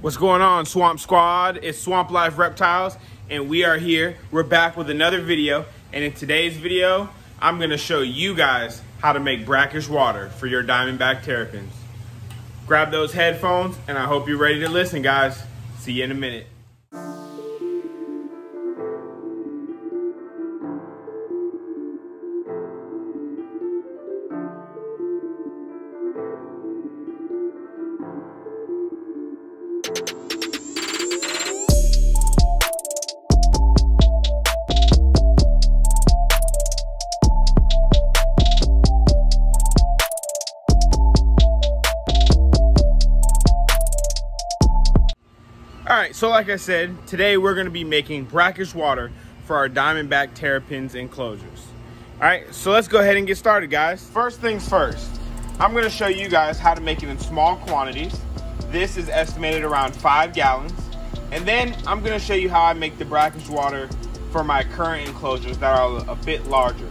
What's going on, Swamp Squad? It's Swamp Life Reptiles, and we are here. We're back with another video, and in today's video, I'm gonna show you guys how to make brackish water for your Diamondback Terrapins. Grab those headphones, and I hope you're ready to listen, guys. See you in a minute. So like I said, today we're gonna be making brackish water for our Diamondback Terrapins enclosures. All right, so let's go ahead and get started, guys. First things first, I'm gonna show you guys how to make it in small quantities. This is estimated around five gallons. And then I'm gonna show you how I make the brackish water for my current enclosures that are a bit larger.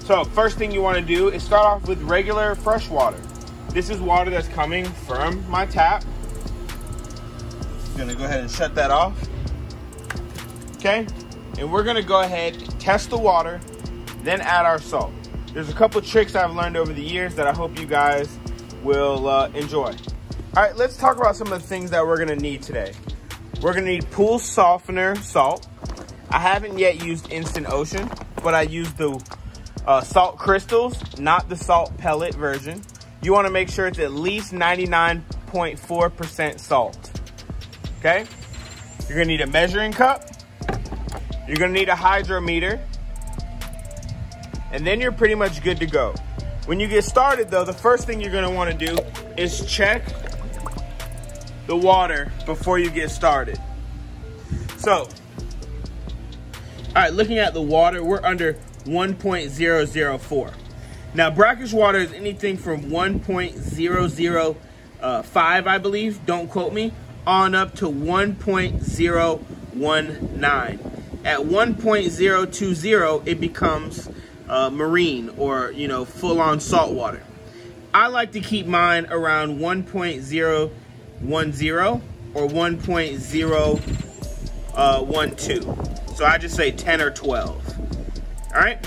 So first thing you wanna do is start off with regular fresh water. This is water that's coming from my tap gonna go ahead and shut that off. Okay, and we're gonna go ahead, test the water, then add our salt. There's a couple tricks I've learned over the years that I hope you guys will uh, enjoy. All right, let's talk about some of the things that we're gonna need today. We're gonna need pool softener salt. I haven't yet used Instant Ocean, but I used the uh, salt crystals, not the salt pellet version. You wanna make sure it's at least 99.4% salt okay? You're gonna need a measuring cup. You're gonna need a hydrometer. And then you're pretty much good to go. When you get started though, the first thing you're gonna wanna do is check the water before you get started. So, all right, looking at the water, we're under 1.004. Now, brackish water is anything from 1.005, uh, I believe, don't quote me, on up to 1.019. At 1.020, it becomes uh, marine or, you know, full on salt water. I like to keep mine around 1.010 or 1.012. So I just say 10 or 12. All right,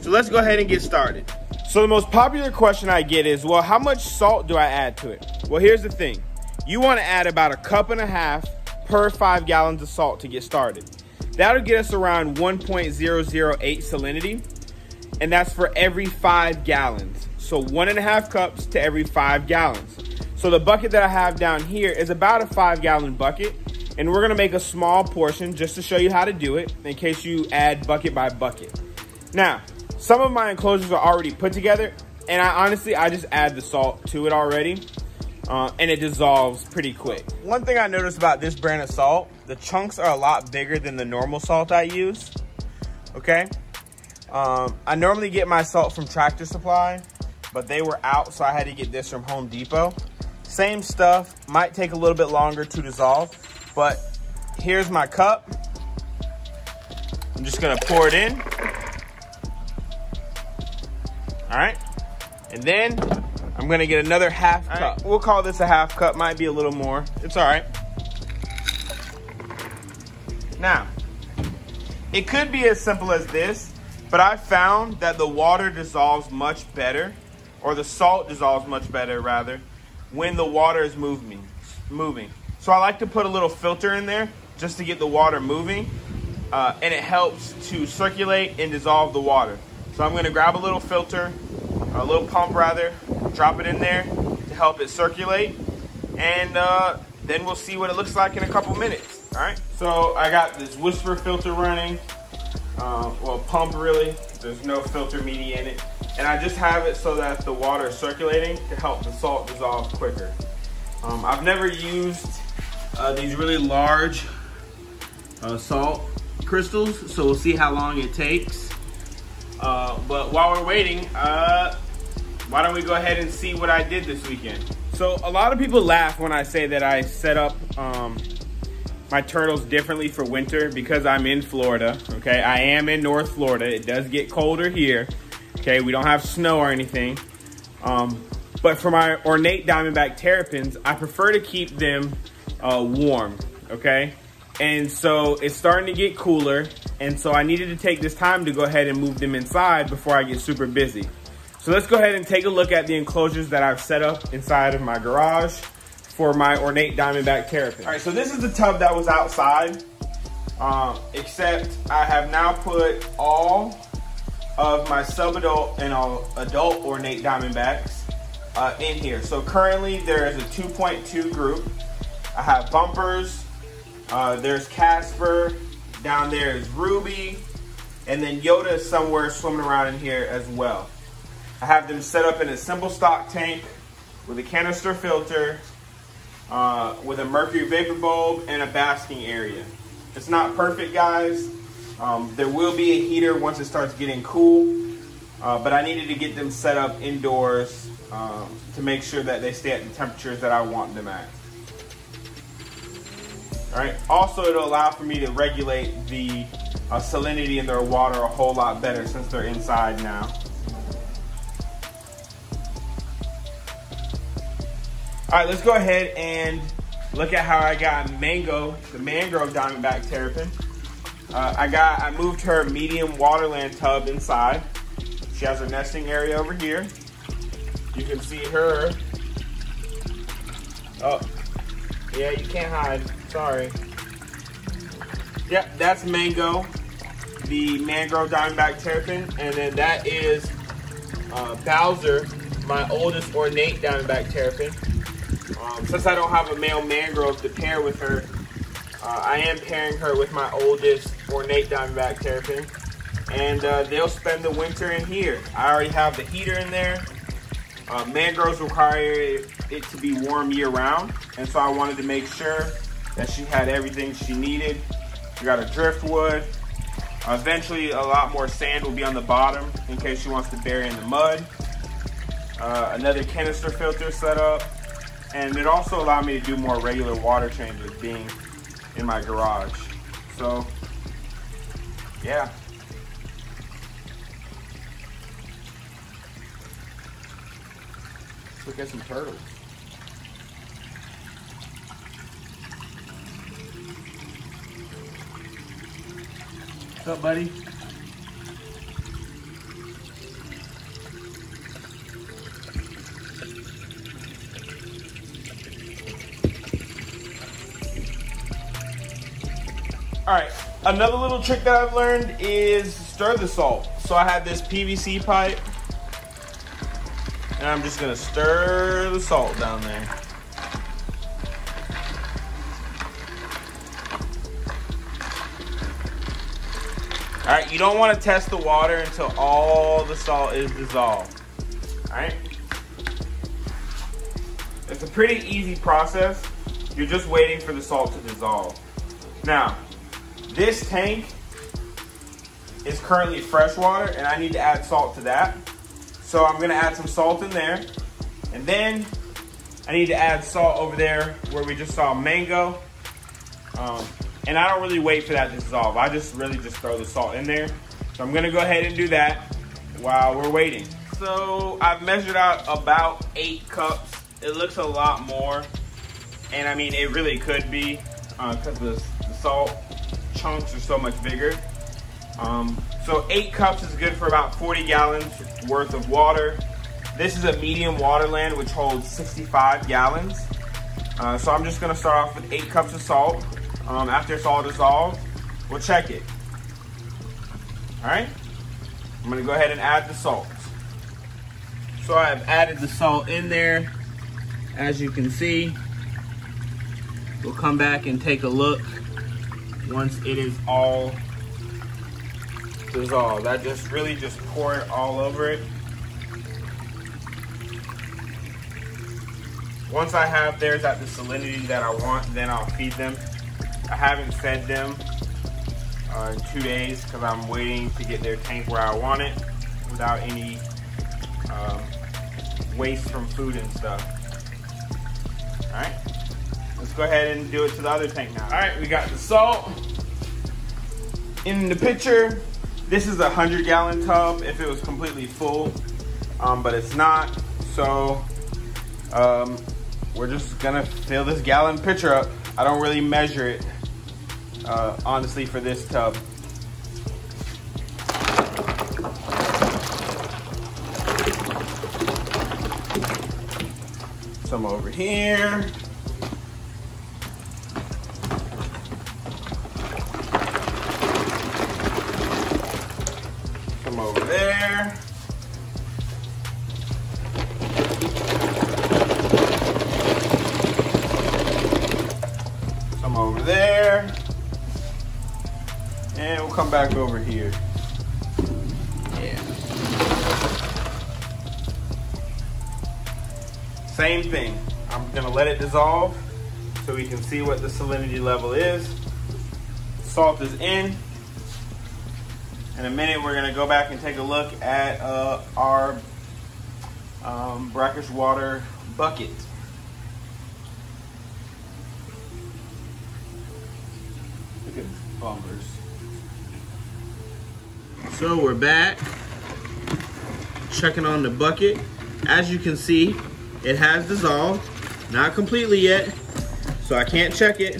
so let's go ahead and get started. So the most popular question I get is, well, how much salt do I add to it? Well, here's the thing you want to add about a cup and a half per five gallons of salt to get started. That'll get us around 1.008 salinity, and that's for every five gallons. So one and a half cups to every five gallons. So the bucket that I have down here is about a five gallon bucket, and we're gonna make a small portion just to show you how to do it in case you add bucket by bucket. Now, some of my enclosures are already put together, and I honestly, I just add the salt to it already uh, and it dissolves pretty quick. One thing I noticed about this brand of salt, the chunks are a lot bigger than the normal salt I use, okay? Um, I normally get my salt from Tractor Supply, but they were out, so I had to get this from Home Depot. Same stuff, might take a little bit longer to dissolve, but here's my cup. I'm just gonna pour it in. All right, and then I'm gonna get another half cup. Right. We'll call this a half cup, might be a little more. It's all right. Now, it could be as simple as this, but I found that the water dissolves much better, or the salt dissolves much better rather, when the water is moving. moving. So I like to put a little filter in there just to get the water moving, uh, and it helps to circulate and dissolve the water. So I'm gonna grab a little filter, a little pump rather, drop it in there to help it circulate, and uh, then we'll see what it looks like in a couple minutes. All right, so I got this Whisper filter running, uh, well pump really, there's no filter media in it, and I just have it so that the water is circulating to help the salt dissolve quicker. Um, I've never used uh, these really large uh, salt crystals, so we'll see how long it takes. Uh, but while we're waiting, uh, why don't we go ahead and see what I did this weekend? So a lot of people laugh when I say that I set up um, my turtles differently for winter because I'm in Florida, okay? I am in North Florida. It does get colder here, okay? We don't have snow or anything. Um, but for my ornate Diamondback Terrapins, I prefer to keep them uh, warm, okay? And so it's starting to get cooler. And so I needed to take this time to go ahead and move them inside before I get super busy. So let's go ahead and take a look at the enclosures that I've set up inside of my garage for my ornate diamondback terrapin. All right, so this is the tub that was outside, um, except I have now put all of my sub-adult and all adult ornate diamondbacks uh, in here. So currently there is a 2.2 group. I have bumpers, uh, there's Casper, down there is Ruby, and then Yoda is somewhere swimming around in here as well. I have them set up in a simple stock tank with a canister filter, uh, with a mercury vapor bulb and a basking area. It's not perfect, guys. Um, there will be a heater once it starts getting cool, uh, but I needed to get them set up indoors um, to make sure that they stay at the temperatures that I want them at. All right. Also, it'll allow for me to regulate the uh, salinity in their water a whole lot better since they're inside now. All right, let's go ahead and look at how I got Mango, the mangrove diamondback terrapin. Uh, I got, I moved her medium waterland tub inside. She has her nesting area over here. You can see her. Oh, yeah, you can't hide. Sorry. Yep, that's Mango, the mangrove diamondback terrapin, and then that is uh, Bowser, my oldest ornate diamondback terrapin. Um, since I don't have a male mangrove to pair with her, uh, I am pairing her with my oldest ornate diamondback terrapin. And uh, they'll spend the winter in here. I already have the heater in there. Uh, mangroves require it to be warm year round. And so I wanted to make sure that she had everything she needed. We got a driftwood. eventually, a lot more sand will be on the bottom in case she wants to bury in the mud. Uh, another canister filter set up. And it also allowed me to do more regular water changes being in my garage. So, yeah. Look at some turtles. What's up, buddy? All right, another little trick that I've learned is stir the salt. So I have this PVC pipe, and I'm just gonna stir the salt down there. All right, you don't want to test the water until all the salt is dissolved. All right? It's a pretty easy process. You're just waiting for the salt to dissolve. Now, this tank is currently freshwater and I need to add salt to that. So I'm gonna add some salt in there. And then I need to add salt over there where we just saw mango. Um, and I don't really wait for that to dissolve. I just really just throw the salt in there. So I'm gonna go ahead and do that while we're waiting. So I've measured out about eight cups. It looks a lot more. And I mean, it really could be because uh, the, the salt chunks are so much bigger. Um, so eight cups is good for about 40 gallons worth of water. This is a medium waterland which holds 65 gallons. Uh, so I'm just gonna start off with eight cups of salt. Um, after it's all dissolved, we'll check it. All right, I'm gonna go ahead and add the salt. So I've added the salt in there. As you can see, we'll come back and take a look once it is all dissolved. I just really just pour it all over it. Once I have theirs at the salinity that I want, then I'll feed them. I haven't fed them uh, in two days because I'm waiting to get their tank where I want it without any um, waste from food and stuff. All right. Let's go ahead and do it to the other tank now. All right, we got the salt. In the picture, this is a 100 gallon tub if it was completely full, um, but it's not. So um, we're just gonna fill this gallon pitcher up. I don't really measure it, uh, honestly, for this tub. Some over here. And we'll come back over here. Yeah. Same thing. I'm gonna let it dissolve so we can see what the salinity level is. Salt is in. In a minute, we're gonna go back and take a look at uh, our um, brackish water bucket. Look at bumpers. So we're back, checking on the bucket. As you can see, it has dissolved, not completely yet, so I can't check it.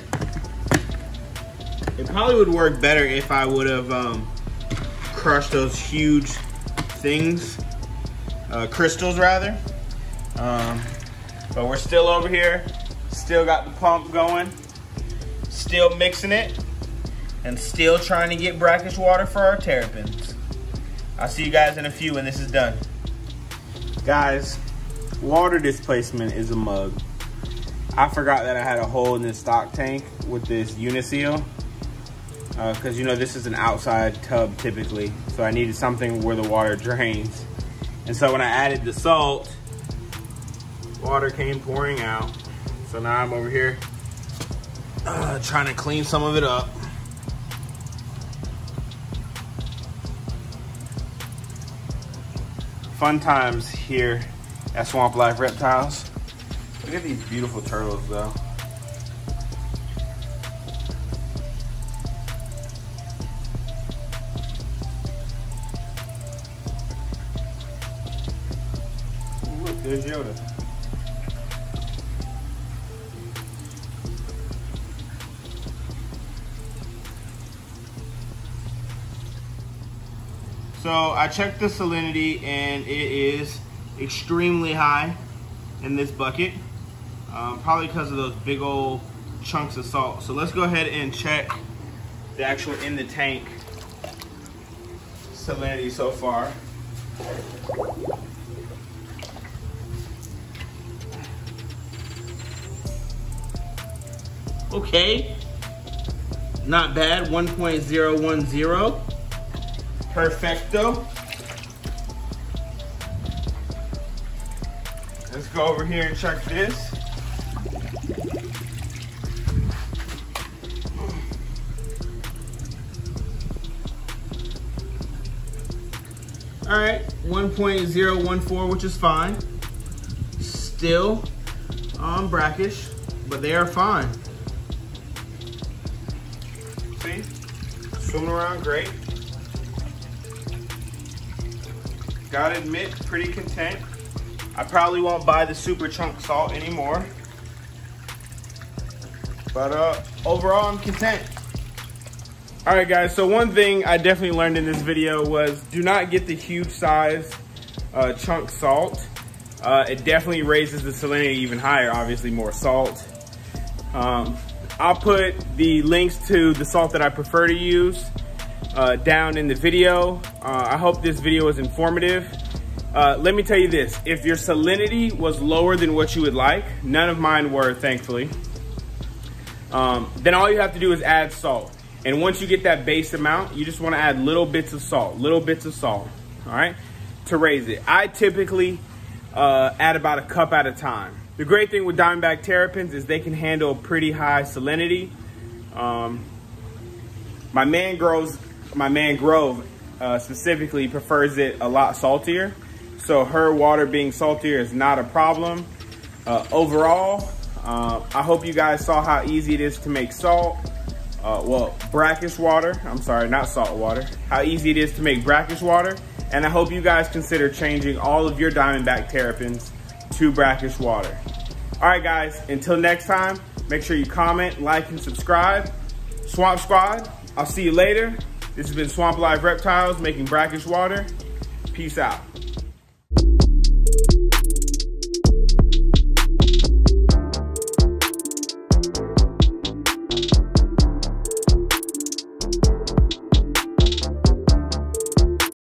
It probably would work better if I would have um, crushed those huge things, uh, crystals rather. Um, but we're still over here, still got the pump going, still mixing it, and still trying to get brackish water for our terrapins. I'll see you guys in a few when this is done. Guys, water displacement is a mug. I forgot that I had a hole in this stock tank with this Uniseal. Because uh, you know this is an outside tub typically. So I needed something where the water drains. And so when I added the salt, water came pouring out. So now I'm over here uh, trying to clean some of it up. Fun times here at Swamp Life Reptiles. Look at these beautiful turtles though. Look, there's Yoda. So I checked the salinity and it is extremely high in this bucket. Um, probably because of those big old chunks of salt. So let's go ahead and check the actual in the tank salinity so far. Okay, not bad, 1.010. Perfecto. Let's go over here and check this. All right, 1.014, which is fine. Still um, brackish, but they are fine. See, swimming around great. Gotta admit, pretty content. I probably won't buy the super chunk salt anymore. But uh, overall, I'm content. All right, guys, so one thing I definitely learned in this video was do not get the huge size uh, chunk salt. Uh, it definitely raises the salinity even higher, obviously more salt. Um, I'll put the links to the salt that I prefer to use uh, down in the video. Uh, I hope this video was informative. Uh, let me tell you this, if your salinity was lower than what you would like, none of mine were, thankfully, um, then all you have to do is add salt. And once you get that base amount, you just wanna add little bits of salt, little bits of salt, all right, to raise it. I typically uh, add about a cup at a time. The great thing with Diamondback Terrapins is they can handle pretty high salinity. Um, my mangroves my mangrove uh, specifically prefers it a lot saltier. So her water being saltier is not a problem. Uh, overall, uh, I hope you guys saw how easy it is to make salt. Uh, well, brackish water, I'm sorry, not salt water. How easy it is to make brackish water. And I hope you guys consider changing all of your Diamondback Terrapins to brackish water. All right, guys, until next time, Make sure you comment, like, and subscribe. Swamp Squad, I'll see you later. This has been Swamp Life Reptiles making brackish water. Peace out.